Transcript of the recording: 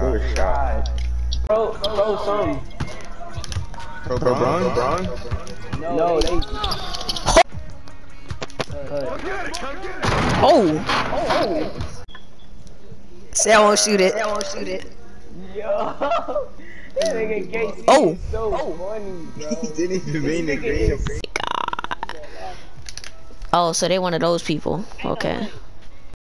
Good shot. Bro, bro, some. Bro, bro, bro, bro. No, no they. Oh! Oh, oh. Say I won't shoot it. Say I won't shoot it. yo. This nigga Gates Oh. is so funny, bro. He didn't even mean to green. Oh, so they one of those people. Okay.